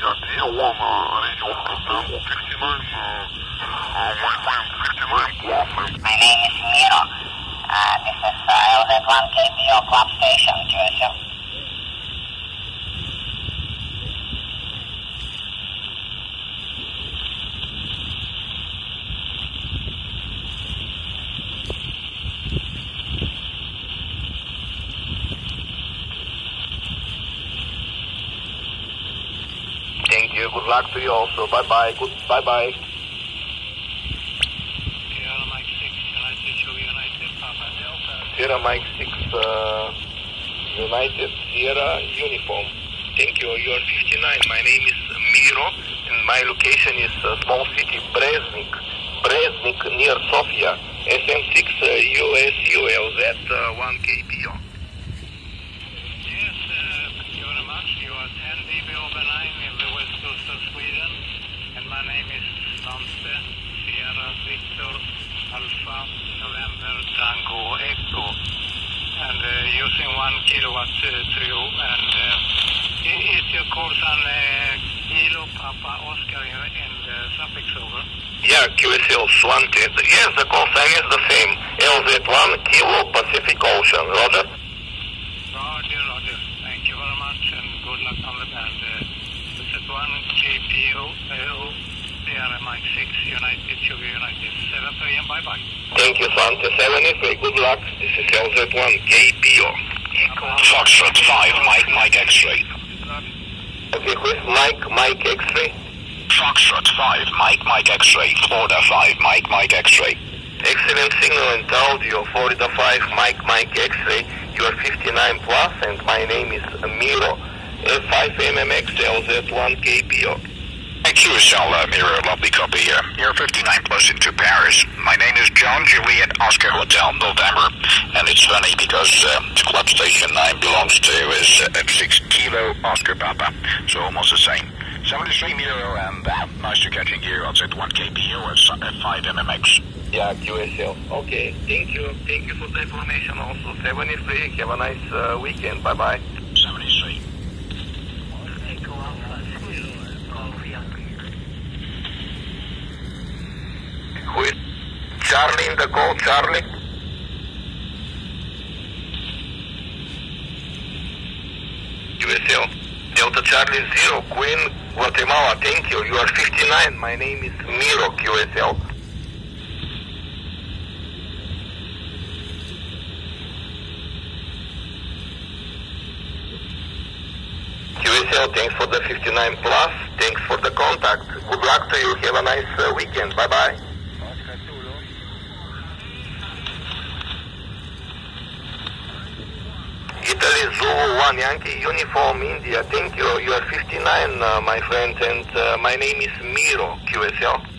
Ja, deal one, uh, radio Oscar Tango 59, uh, uh, my name 59 plus, and My name is Miro. Uh, this is uh, LZ1 KPO Club Station, QSL. Thank you. Good luck to you also. Bye bye. Good. Bye bye. Sierra Mike 6, United Sugar United, Papa Delta. Sierra Mike 6, uh, United Sierra Uniform. Thank you. You are 59. My name is Miro, and my location is uh, small city Breznik. Breznik near Sofia. SM6 uh, USULZ uh, 1KPO. Yes, uh, thank you very much. You are 10 dB over 9 in the west coast of Sweden. And my name is Svante Sierra Victor Alpha November Tango Echo. And uh, using 1 kilowatt uh, trio. And uh, i- is your course on uh, Kilo Papa Oscar in, in the suffix over? Yeah, QSL Svante. Yes, the call sign is the same. LZ1 Kilo Pacific Ocean. Roger. Roger, Roger. Thank you very much and good luck on the band. Uh, this is 1 KPO, uh, Mike 6, United Sugar United. 7 3 and bye bye. Thank you, Svante. 7 Good luck. This is LZ1 KPO. Foxtrot 5, Mike, Mike X-ray. Okay, who is Mike, Mike X-ray? Foxtrot 5, Mike, Mike X-ray. Florida 5, Mike, Mike X-ray. Excellent signal and audio, Florida 5, Mike, Mike X-ray. You are 59 plus and my name is Miro. F5MMX LZ1 KPO. QSL uh, Miro, lovely copy here. You're 59 plus into Paris. My name is John Juliet Oscar Hotel November. And it's funny because uh, the club station I belongs to is uh, 6 Kilo Oscar Papa. So almost the same. 73 Miro and uh, nice to catching you on Z1 KPO at 5 MMX. Yeah, QSL. Okay, thank you. Thank you for the information also. 73, have a nice uh, weekend. Bye-bye. 73. Who is Charlie in the call? Charlie? QSL. Delta Charlie Zero, Queen, Guatemala. Thank you. You are 59. My name is Miro, QSL. QSL, thanks for the 59 plus. Thanks for the contact. Good luck to you. Have a nice uh, weekend. Bye bye bye. Italy Zulu 1 Yankee Uniform India. Thank you. You are 59, uh, my friend, and uh, my name is Miro, QSL.